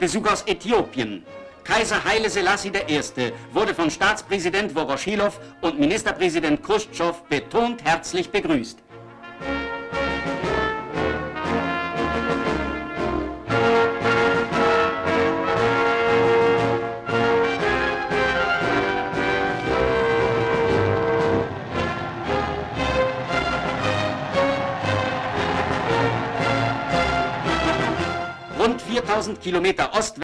Besuch aus Äthiopien. Kaiser Haile Selassie I. wurde von Staatspräsident Voroshilov und Ministerpräsident Khrushchev betont herzlich begrüßt. Rund 4000 Kilometer Ost